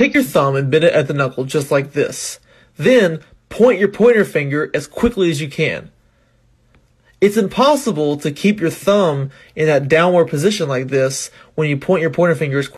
Take your thumb and bend it at the knuckle just like this. Then point your pointer finger as quickly as you can. It's impossible to keep your thumb in that downward position like this when you point your pointer fingers